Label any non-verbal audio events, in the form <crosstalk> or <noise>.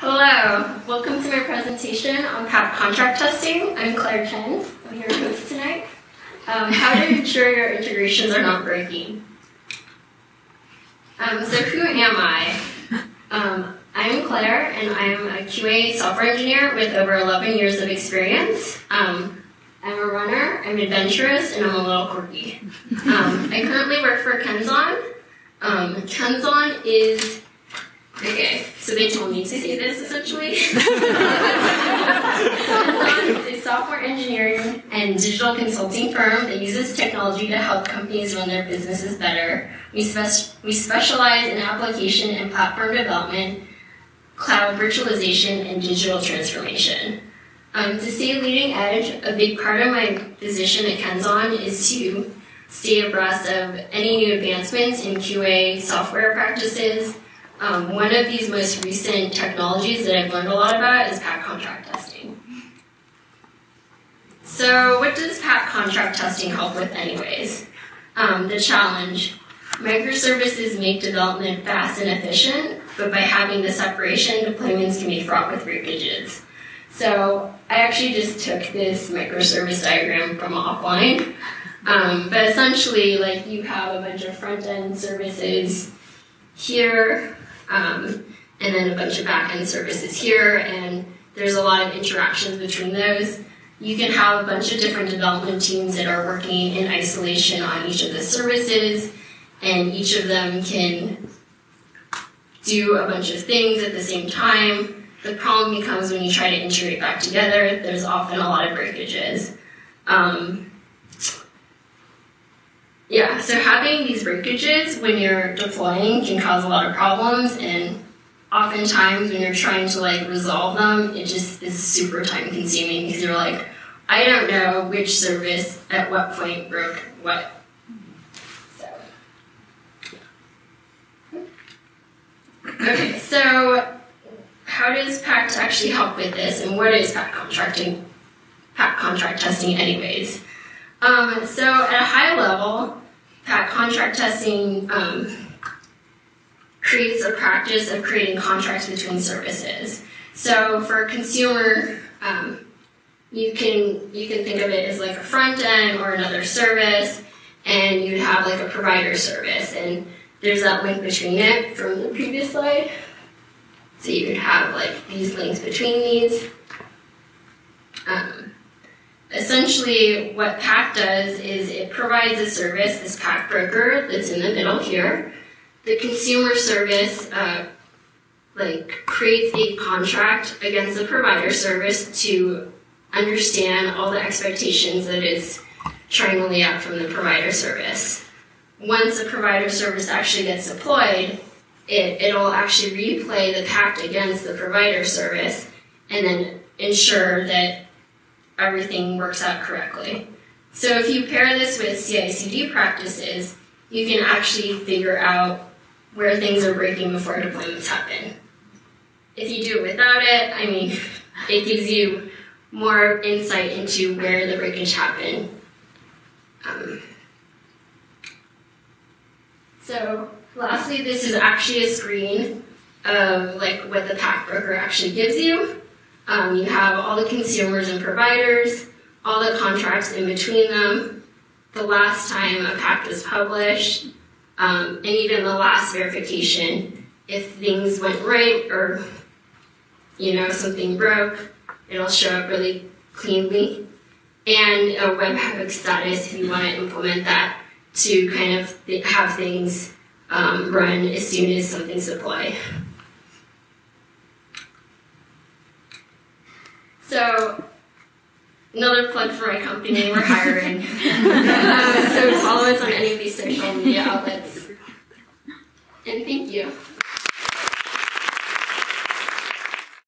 Hello, welcome to my presentation on PACT contract testing. I'm Claire Chen, I'm your host tonight. Um, how to <laughs> ensure your integrations are not breaking. Um, so who am I? Um, I'm Claire, and I'm a QA software engineer with over 11 years of experience. Um, I'm a runner, I'm adventurous, and I'm a little quirky. Um, I currently work for Kenzan. Um, Kenzan is Okay, so they told me to say this essentially. <laughs> it's a software engineering and digital consulting firm that uses technology to help companies run their businesses better. We, spe- we specialize in application and platform development, cloud virtualization, and digital transformation. Um, to stay leading edge, a big part of my position at Kenzan is to stay abreast of any new advancements in QA software practices um, one of these most recent technologies that I've learned a lot about is PACT contract testing. So what does PACT contract testing help with anyways? Um, the challenge. Microservices make development fast and efficient, but by having the separation, deployments can be fraught with breakages. So I actually just took this microservice diagram from offline. Um, but essentially, like you have a bunch of front-end services here, um, and then a bunch of backend services here, and there's a lot of interactions between those. You can have a bunch of different development teams that are working in isolation on each of the services, and each of them can do a bunch of things at the same time. The problem becomes when you try to integrate back together, there's often a lot of breakages. Um, yeah, so having these breakages when you're deploying can cause a lot of problems, and oftentimes when you're trying to like resolve them, it just is super time consuming because you're like, I don't know which service at what point broke what. So. Okay, so how does PACT actually help with this, and what is PACT contracting, PACT contract testing, anyways? Um, so at a contract testing um, creates a practice of creating contracts between services. So for a consumer, um, you can you can think of it as like a front end or another service, and you'd have like a provider service, and there's that link between it from the previous slide. So you would have like these links between these. Essentially what PACT does is it provides a service, this PACT broker that's in the middle here. The consumer service uh, like creates a contract against the provider service to understand all the expectations that is trying to lay out from the provider service. Once the provider service actually gets deployed, it, it'll actually replay the PACT against the provider service and then ensure that everything works out correctly. So if you pair this with CI/CD practices, you can actually figure out where things are breaking before deployments happen. If you do it without it, I mean, <laughs> it gives you more insight into where the breakage happened. Um, so lastly, this is actually a screen of like what the PACT broker actually gives you. Um, you have all the consumers and providers, all the contracts in between them, the last time a PACT was published, um, and even the last verification. If things went right or you know something broke, it'll show up really cleanly. And a web webhook status if you want to implement that to kind of have things um, run as soon as something's deployed. So, another plug for my company, we're hiring. <laughs> um, so follow us on any of these social media outlets. And thank you.